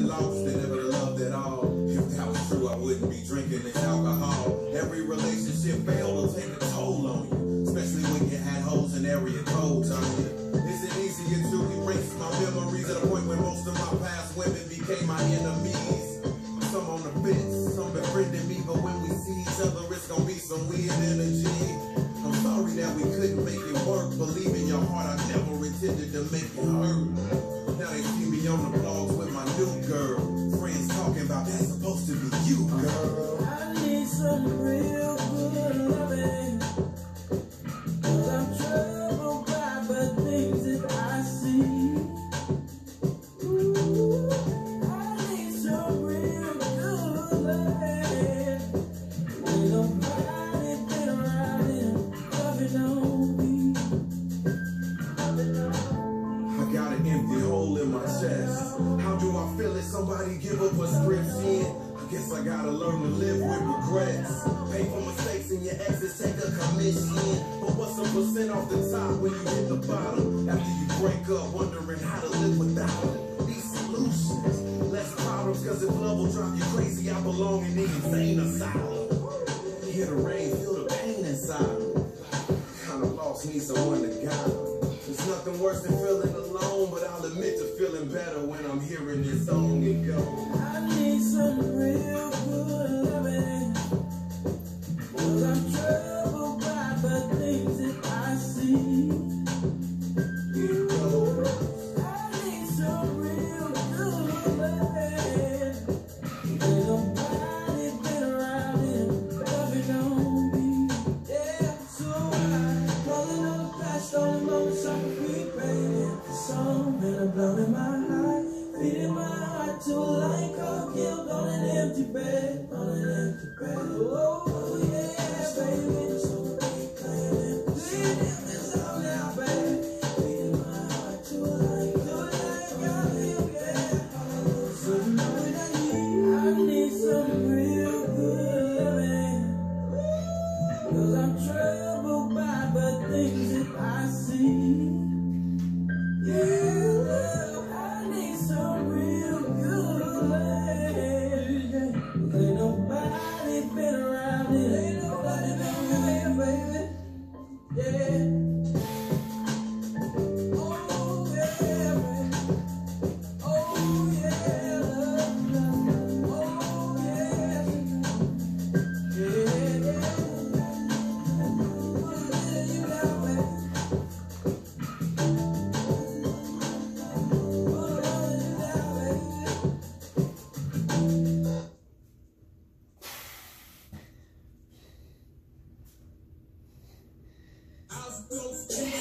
lost and never loved at all. If that was true, I wouldn't be drinking this alcohol. Every relationship failed to take a toll on you, especially when you had holes in area codes on you. Is it easier to erase my memories at a point when most of my past women became my enemies? Some on the fence, some befriending me, but when we see each other, it's gonna be some weird energy. I'm sorry that we couldn't make it work. Believe in your heart, I never intended to make it hurt. Now they see me on the my new girl. Friends talking about that's supposed to be you, Somebody give up a scription. I guess I gotta learn to live with regrets. Pay for mistakes and your exes take a commission. But what's a percent off the top when you hit the bottom? After you break up, wondering how to live without it. These solutions, less problems, cause if love will drive you crazy, I belong in the insane asylum. Hear the rain, feel the pain inside. Kinda lost, need someone to guide. Heart, feeding my heart to a light cold killed on an empty bed, on an empty bed. Oh How